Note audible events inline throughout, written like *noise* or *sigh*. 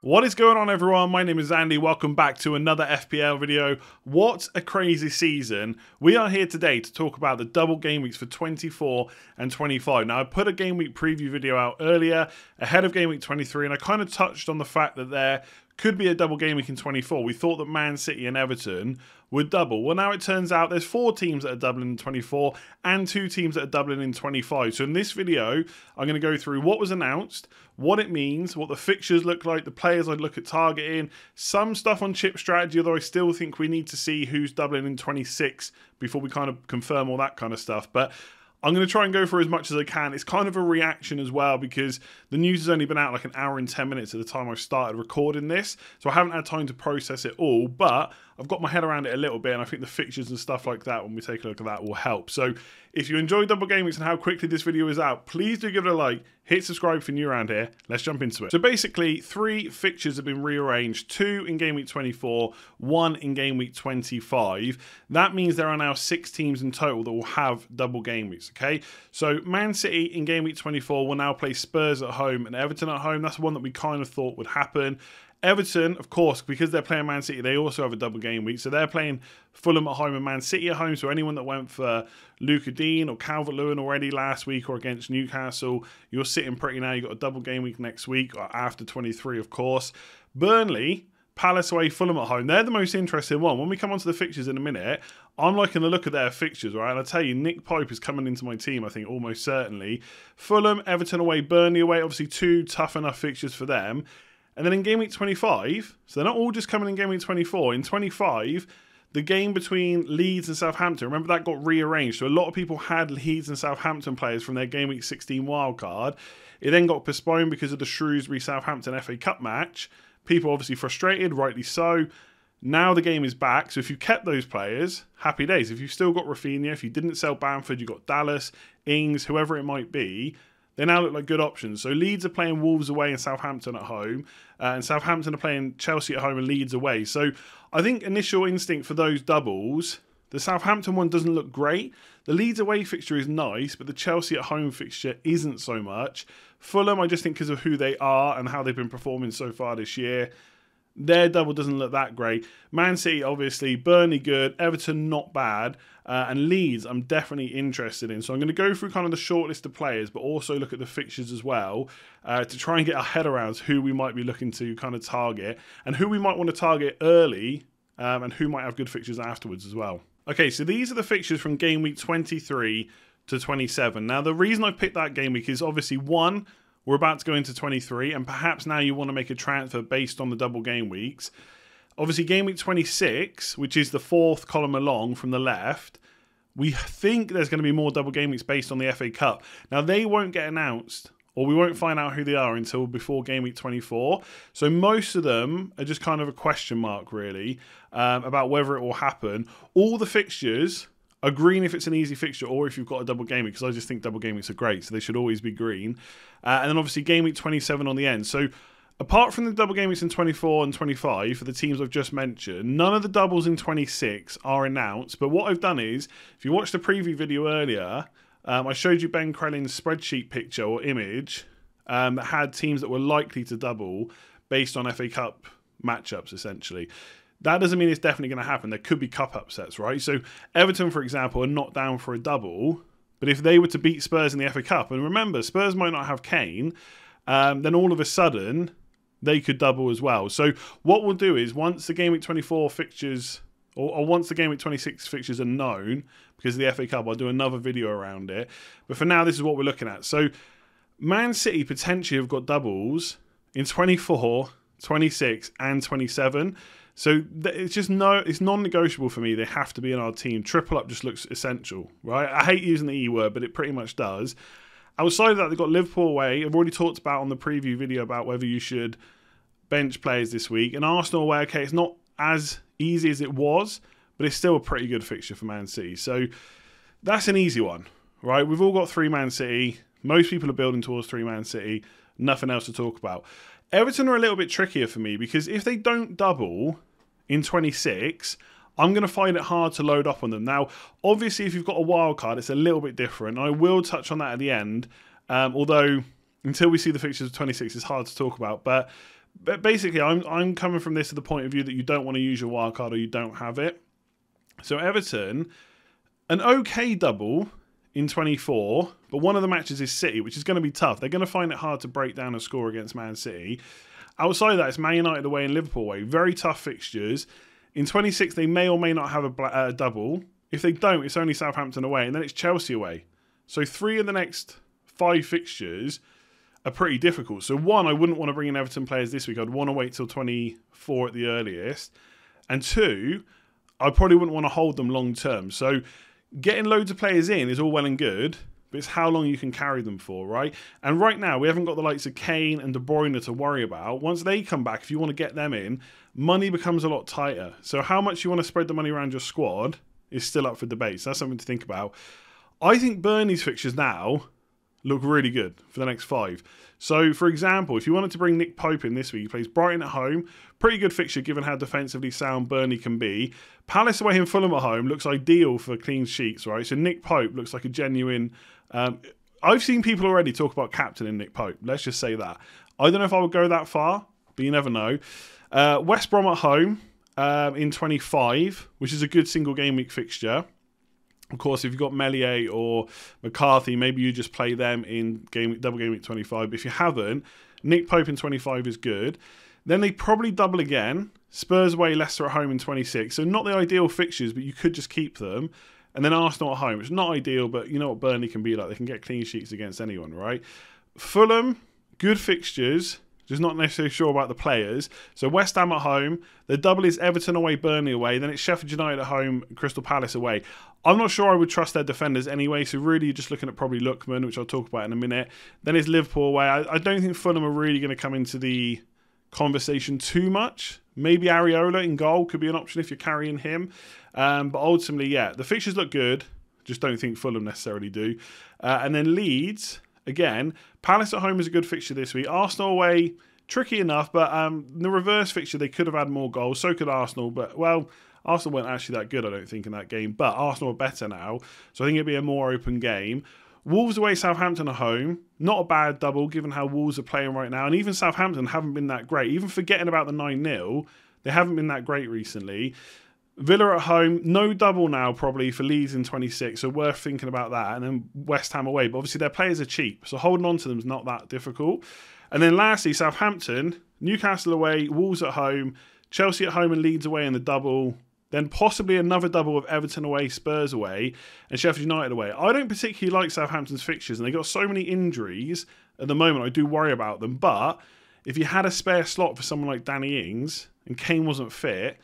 What is going on everyone? My name is Andy. Welcome back to another FPL video. What a crazy season. We are here today to talk about the double game weeks for 24 and 25. Now I put a game week preview video out earlier ahead of game week 23 and I kind of touched on the fact that there could be a double game week in 24. We thought that Man City and Everton would double. Well, now it turns out there's four teams that are doubling in 24 and two teams that are doubling in 25. So in this video, I'm going to go through what was announced, what it means, what the fixtures look like, the players I'd look at targeting, some stuff on chip strategy, although I still think we need to see who's doubling in 26 before we kind of confirm all that kind of stuff. But I'm going to try and go for as much as I can. It's kind of a reaction as well because the news has only been out like an hour and 10 minutes at the time I started recording this. So I haven't had time to process it all, but I've got my head around it a little bit and I think the fixtures and stuff like that when we take a look at that will help. So if you enjoy Double Game Weeks and how quickly this video is out, please do give it a like, hit subscribe if you're new around here. Let's jump into it. So basically, three fixtures have been rearranged, two in Game Week 24, one in Game Week 25. That means there are now six teams in total that will have double game weeks, okay? So Man City in Game Week 24 will now play Spurs at home and Everton at home. That's one that we kind of thought would happen. Everton, of course, because they're playing Man City, they also have a double game week. So they're playing Fulham at home and Man City at home. So anyone that went for Lucas Digne or Calvert Lewin already last week or against Newcastle, you're sitting pretty now. You've got a double game week next week or after 23, of course. Burnley. Palace away, Fulham at home. They're the most interesting one. When we come onto the fixtures in a minute, I'm liking the look of their fixtures, right? And I tell you, Nick Pope is coming into my team, I think, almost certainly. Fulham, Everton away, Burnley away. Obviously, two tough enough fixtures for them. And then in game week 25, so they're not all just coming in game week 24. In 25, the game between Leeds and Southampton, remember that got rearranged. So a lot of people had Leeds and Southampton players from their game week 16 wildcard. It then got postponed because of the Shrewsbury Southampton FA Cup match. People obviously frustrated, rightly so. Now the game is back, so if you kept those players, happy days. If you've still got Raphinha, if you didn't sell Bamford, you've got Dallas, Ings, whoever it might be, they now look like good options. So Leeds are playing Wolves away and Southampton at home, uh, and Southampton are playing Chelsea at home and Leeds away. So I think initial instinct for those doubles, the Southampton one doesn't look great. The Leeds away fixture is nice, but the Chelsea at home fixture isn't so much. Fulham, I just think because of who they are and how they've been performing so far this year, their double doesn't look that great. Man City, obviously, Burnley good, Everton not bad, uh, and Leeds I'm definitely interested in. So I'm going to go through kind of the short list of players, but also look at the fixtures as well uh, to try and get our head around who we might be looking to kind of target and who we might want to target early um, and who might have good fixtures afterwards as well. Okay, so these are the fixtures from game week 23 to 27. Now, the reason I picked that game week is obviously one, we're about to go into 23, and perhaps now you want to make a transfer based on the double game weeks. Obviously, game week 26, which is the fourth column along from the left, we think there's going to be more double game weeks based on the FA Cup. Now, they won't get announced or we won't find out who they are until before game week 24. So most of them are just kind of a question mark, really, um, about whether it will happen. All the fixtures are green if it's an easy fixture or if you've got a double game week, because I just think double game weeks are great, so they should always be green. Uh, and then obviously game week 27 on the end. So apart from the double game weeks in 24 and 25 for the teams I've just mentioned, none of the doubles in 26 are announced. But what I've done is, if you watched the preview video earlier, um, I showed you Ben Crellin's spreadsheet picture or image um, that had teams that were likely to double based on FA Cup matchups, essentially. That doesn't mean it's definitely going to happen. There could be cup upsets, right? So Everton, for example, are not down for a double, but if they were to beat Spurs in the FA Cup, and remember, Spurs might not have Kane, um, then all of a sudden they could double as well. So what we'll do is once the game week 24 fixtures, or, or once the game week 26 fixtures are known, because of the FA Cup, I'll do another video around it. But for now, this is what we're looking at. So Man City potentially have got doubles in 24, 26, and 27. So it's just no, it's non-negotiable for me. They have to be in our team. Triple up just looks essential, right? I hate using the E word, but it pretty much does. Outside of that, they've got Liverpool away. I've already talked about on the preview video about whether you should bench players this week. And Arsenal away, okay, it's not as easy as it was, but it's still a pretty good fixture for Man City. So that's an easy one, right? We've all got three Man City. Most people are building towards three Man City. Nothing else to talk about. Everton are a little bit trickier for me because if they don't double, in 26, I'm going to find it hard to load up on them. Now, obviously, if you've got a wild card, it's a little bit different. I will touch on that at the end, um, although until we see the fixtures of 26, it's hard to talk about. But but basically, I'm I'm coming from this to the point of view that you don't want to use your wild card or you don't have it. So Everton, an okay double in 24, but one of the matches is City, which is going to be tough. They're going to find it hard to break down a score against Man City. Outside that, it's Man United away and Liverpool away. Very tough fixtures. In 26, they may or may not have a uh, double. If they don't, it's only Southampton away, and then it's Chelsea away. So three of the next five fixtures are pretty difficult. So one, I wouldn't want to bring in Everton players this week. I'd want to wait till 24 at the earliest. And two, I probably wouldn't want to hold them long term. So getting loads of players in is all well and good, but it's how long you can carry them for, right? And right now, we haven't got the likes of Kane and De Bruyne to worry about. Once they come back, if you want to get them in, money becomes a lot tighter. So how much you want to spread the money around your squad is still up for debate. So that's something to think about. I think Burnley's fixtures now look really good for the next five. So, for example, if you wanted to bring Nick Pope in this week, he plays Brighton at home. Pretty good fixture given how defensively sound Burnley can be. Palace away and Fulham at home looks ideal for clean sheets, right? So, Nick Pope looks like a genuine. Um, I've seen people already talk about captain in Nick Pope. Let's just say that. I don't know if I would go that far, but you never know. Uh, West Brom at home um, in 25, which is a good single game week fixture. Of course, if you've got Meslier or McCarthy, maybe you just play them in game double game week 25. But if you haven't, Nick Pope in 25 is good. Then they probably double again. Spurs away, Leicester at home in 26. So not the ideal fixtures, but you could just keep them. And then Arsenal at home. It's not ideal, but you know what Burnley can be like. They can get clean sheets against anyone, right? Fulham, good fixtures. Just not necessarily sure about the players. So West Ham at home. The double is Everton away, Burnley away. Then it's Sheffield United at home, Crystal Palace away. I'm not sure I would trust their defenders anyway. So really, you're just looking at probably Lookman, which I'll talk about in a minute. Then it's Liverpool away. I, I don't think Fulham are really going to come into the conversation too much. Maybe Areola in goal could be an option if you're carrying him. Um, but ultimately, yeah, the fixtures look good. Just don't think Fulham necessarily do. Uh, and then Leeds again. Palace at home is a good fixture this week. Arsenal away, tricky enough, but um, the reverse fixture, they could have had more goals. So could Arsenal, but well, Arsenal weren't actually that good, I don't think, in that game. But Arsenal are better now, so I think it'd be a more open game. Wolves away, Southampton at home. Not a bad double given how Wolves are playing right now. And even Southampton haven't been that great. Even forgetting about the 9 0, they haven't been that great recently. Villa at home, no double now probably for Leeds in 26, so worth thinking about that. And then West Ham away, but obviously their players are cheap, so holding on to them is not that difficult. And then lastly, Southampton, Newcastle away, Wolves at home, Chelsea at home and Leeds away in the double. Then possibly another double of Everton away, Spurs away, and Sheffield United away. I don't particularly like Southampton's fixtures, and they've got so many injuries at the moment. I do worry about them. But if you had a spare slot for someone like Danny Ings and Kane wasn't fit,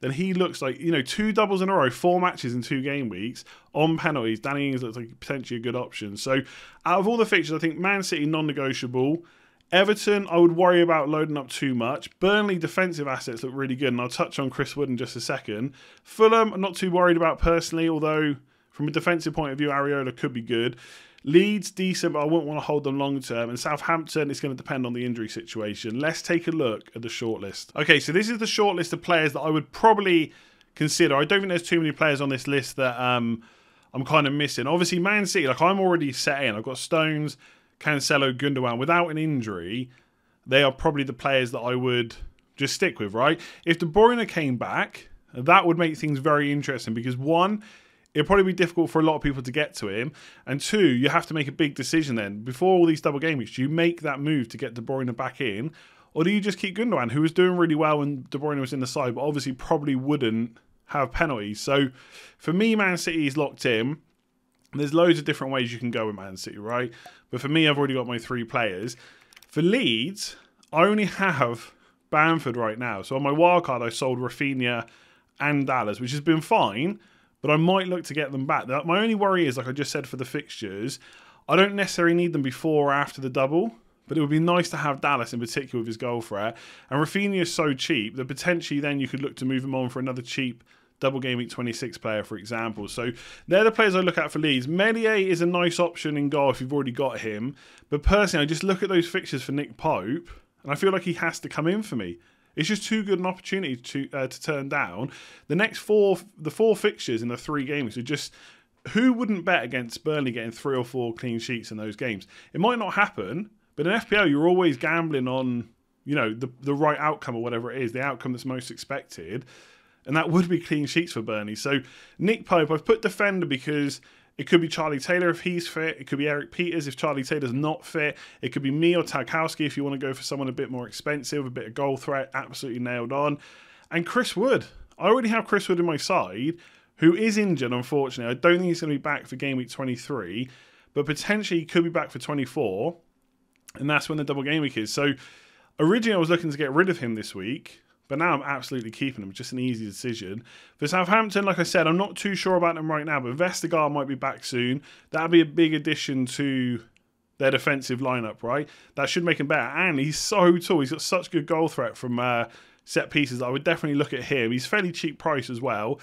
then he looks like you know two doubles in a row, four matches in two game weeks on penalties. Danny Ings looks like potentially a good option. So out of all the fixtures, I think Man City non-negotiable. Everton, I would worry about loading up too much. Burnley defensive assets look really good, and I'll touch on Chris Wood in just a second. Fulham, I'm not too worried about personally, although from a defensive point of view, Areola could be good. Leeds, decent, but I wouldn't want to hold them long term. And Southampton, it's going to depend on the injury situation. Let's take a look at the shortlist. Okay, so this is the shortlist of players that I would probably consider. I don't think there's too many players on this list that um, I'm kind of missing. Obviously, Man City, like I'm already set in. I've got Stones, Cancelo, Gundogan. Without an injury, they are probably the players that I would just stick with, right? If De Bruyne came back, that would make things very interesting because one, it'd probably be difficult for a lot of people to get to him. And two, you have to make a big decision then. Before all these double game weeks, do you make that move to get De Bruyne back in? Or do you just keep Gundogan, who was doing really well when De Bruyne was in the side, but obviously probably wouldn't have penalties. So for me, Man City is locked in. There's loads of different ways you can go with Man City, right? But for me, I've already got my three players. For Leeds, I only have Bamford right now. So on my wildcard, I sold Raphinha and Dallas, which has been fine but I might look to get them back. My only worry is, like I just said, for the fixtures, I don't necessarily need them before or after the double. But it would be nice to have Dallas in particular with his goal threat. And Raphinha is so cheap that potentially then you could look to move him on for another cheap double game week 26 player, for example. So they're the players I look at for Leeds. Meslier is a nice option in goal if you've already got him. But personally, I just look at those fixtures for Nick Pope and I feel like he has to come in for me. It's just too good an opportunity to uh, to turn down. The next four, the four fixtures in the three games are just who wouldn't bet against Burnley getting three or four clean sheets in those games? It might not happen, but in FPL you're always gambling on you know, the the right outcome or whatever it is, the outcome that's most expected. And that would be clean sheets for Burnley. So Nick Pope, I've put defender because it could be Charlie Taylor if he's fit. It could be Erik Pieters if Charlie Taylor's not fit. It could be Mee or Tarkowski if you want to go for someone a bit more expensive, a bit of goal threat, absolutely nailed on. And Chris Wood. I already have Chris Wood in my side, who is injured, unfortunately. I don't think he's going to be back for game week 23, but potentially he could be back for 24. And that's when the double game week is. So originally I was looking to get rid of him this week. But now I'm absolutely keeping him. Just an easy decision. For Southampton, like I said, I'm not too sure about them right now, but Vestergaard might be back soon. That'd be a big addition to their defensive lineup, right? That should make him better. And he's so tall. He's got such good goal threat from uh, set pieces. I would definitely look at him. He's fairly cheap price as well.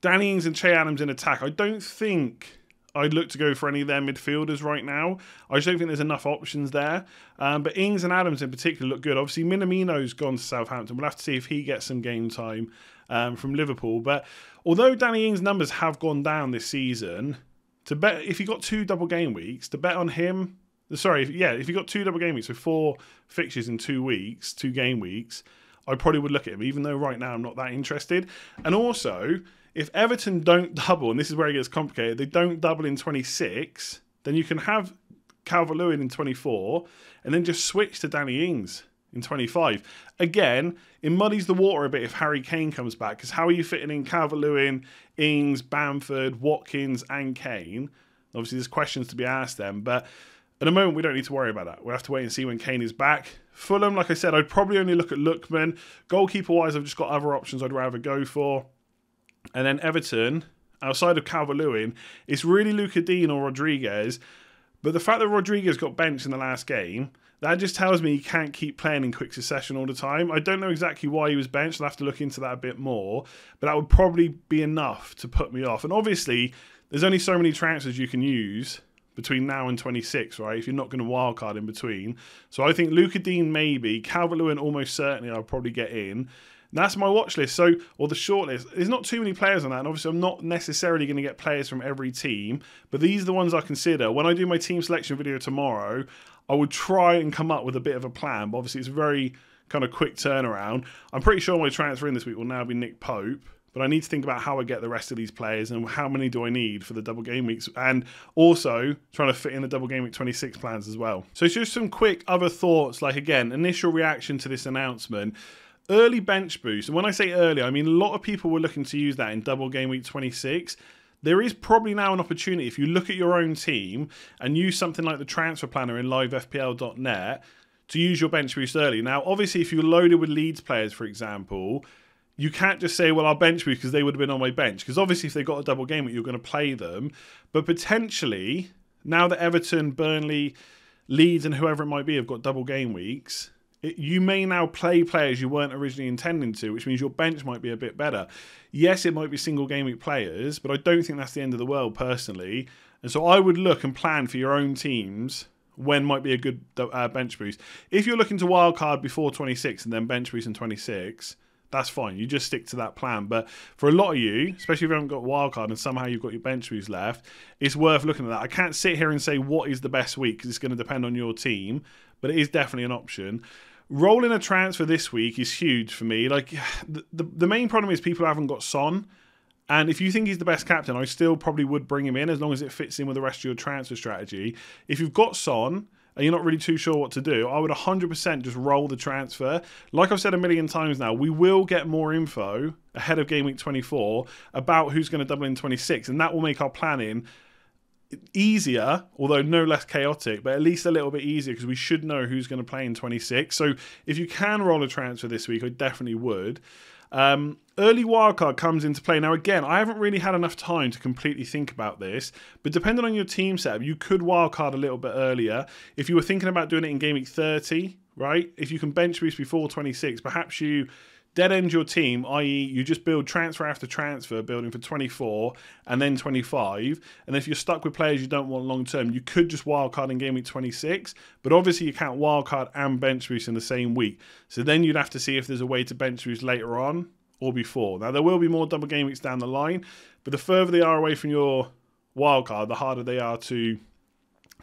Danny Ings and Che Adams in attack. I don't think I'd look to go for any of their midfielders right now. I just don't think there's enough options there. Um, but Ings and Adams in particular look good. Obviously, Minamino's gone to Southampton. We'll have to see if he gets some game time um, from Liverpool. But although Danny Ings' numbers have gone down this season, to bet if you got two double game weeks, to bet on him. Sorry, yeah, if you got two double game weeks, so four fixtures in two weeks, two game weeks, I probably would look at him, even though right now I'm not that interested. And also, if Everton don't double, and this is where it gets complicated, they don't double in 26, then you can have Calvert Lewin in 24 and then just switch to Danny Ings in 25. Again, it muddies the water a bit if Harry Kane comes back because how are you fitting in Calvert Lewin, Ings, Bamford, Watkins, and Kane? Obviously, there's questions to be asked then, but at the moment, we don't need to worry about that. We'll have to wait and see when Kane is back. Fulham, like I said, I'd probably only look at Lookman. Goalkeeper wise, I've just got other options I'd rather go for. And then Everton, outside of Calvert Lewin, it's really Lucas Digne or Rodriguez. But the fact that Rodriguez got benched in the last game, that just tells me he can't keep playing in quick succession all the time. I don't know exactly why he was benched. I'll have to look into that a bit more. But that would probably be enough to put me off. And obviously, there's only so many transfers you can use between now and 26, right? If you're not going to wildcard in between. So I think Lucas Digne maybe, Calvert Lewin almost certainly I'll probably get in that's my watch list. So, or the short list. There's not too many players on that, and obviously, I'm not necessarily going to get players from every team, but these are the ones I consider. When I do my team selection video tomorrow, I would try and come up with a bit of a plan. But obviously, it's a very kind of quick turnaround. I'm pretty sure my transfer in this week will now be Nick Pope. But I need to think about how I get the rest of these players and how many do I need for the double game weeks, and also trying to fit in the double game week 26 plans as well. So, just some quick other thoughts, like again, initial reaction to this announcement early bench boost. And when I say early, I mean a lot of people were looking to use that in double game week 26. There is probably now an opportunity if you look at your own team and use something like the transfer planner in livefpl.net to use your bench boost early. Now, obviously, if you're loaded with Leeds players, for example, you can't just say, well, I'll bench boost because they would have been on my bench. Because obviously, if they got a double game week, you're going to play them. But potentially, now that Everton, Burnley, Leeds, and whoever it might be have got double game weeks, it, you may now play players you weren't originally intending to, which means your bench might be a bit better. Yes, it might be single game week players, but I don't think that's the end of the world personally. And so I would look and plan for your own teams when might be a good uh, bench boost. If you're looking to wildcard before 26 and then bench boost in 26, that's fine. You just stick to that plan. But for a lot of you, especially if you haven't got wildcard and somehow you've got your bench boost left, it's worth looking at that. I can't sit here and say what is the best week because it's going to depend on your team, but it is definitely an option rolling a transfer this week is huge for me. Like *sighs* the, the, the main problem is people haven't got Son. And if you think he's the best captain, I still probably would bring him in as long as it fits in with the rest of your transfer strategy. If you've got Son and you're not really too sure what to do, I would 100% just roll the transfer. Like I've said a million times now, we will get more info ahead of game week 24 about who's going to double in 26, and that will make our planning easier, although no less chaotic, but at least a little bit easier because we should know who's going to play in 26. So if you can roll a transfer this week, I definitely would. Um, early wildcard comes into play. Now, again, I haven't really had enough time to completely think about this, but depending on your team setup, you could wildcard a little bit earlier. If you were thinking about doing it in game week 30, right? If you can bench boost before 26, perhaps you dead end your team, i.e., you just build transfer after transfer, building for 24 and then 25. And if you're stuck with players you don't want long term, you could just wildcard in game week 26. But obviously, you can't wildcard and bench boost in the same week. So then you'd have to see if there's a way to bench boost later on or before. Now, there will be more double game weeks down the line, but the further they are away from your wildcard, the harder they are to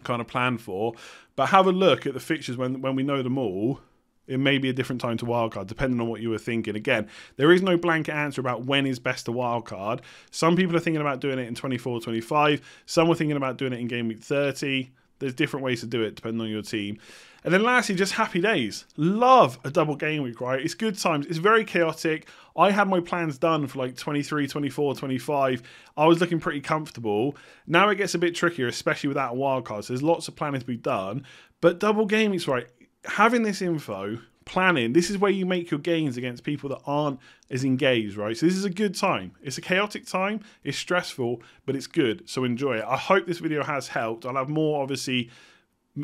kind of plan for. But have a look at the fixtures when when we know them all it may be a different time to wildcard, depending on what you were thinking. Again, there is no blanket answer about when is best to wildcard. Some people are thinking about doing it in 24, 25. Some were thinking about doing it in game week 30. There's different ways to do it depending on your team. And then lastly, just happy days. Love a double game week, right? It's good times. It's very chaotic. I had my plans done for like 23, 24, 25. I was looking pretty comfortable. Now it gets a bit trickier, especially without wildcards. So there's lots of planning to be done. But double game weeks, right? Having this info, planning, this is where you make your gains against people that aren't as engaged, right? So this is a good time. It's a chaotic time, it's stressful, but it's good. So enjoy it. I hope this video has helped. I'll have more obviously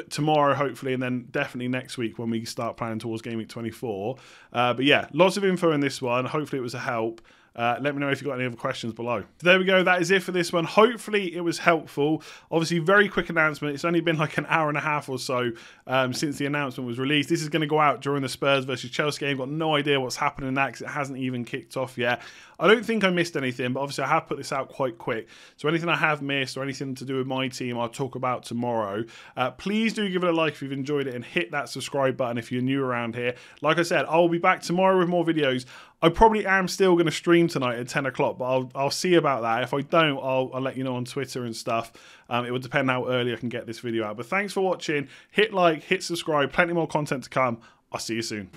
tomorrow hopefully and then definitely next week when we start planning towards week 24 uh, but yeah lots of info in this one hopefully it was a help uh, let me know if you've got any other questions below. So there we go. That is it for this one. Hopefully it was helpful. Obviously, very quick announcement. It's only been like an hour and a half or so um, since the announcement was released. This is going to go out during the Spurs versus Chelsea game. Got no idea what's happening because it hasn't even kicked off yet. I don't think I missed anything, but obviously I have put this out quite quick. So anything I have missed or anything to do with my team, I'll talk about tomorrow. Uh, please do give it a like if you've enjoyed it and hit that subscribe button if you're new around here. Like I said, I'll be back tomorrow with more videos. I probably am still going to stream tonight at 10 o'clock, but I'll, I'll see about that. If I don't, I'll, I'll let you know on Twitter and stuff. Um, it will depend how early I can get this video out. But thanks for watching. Hit like, hit subscribe. Plenty more content to come. I'll see you soon.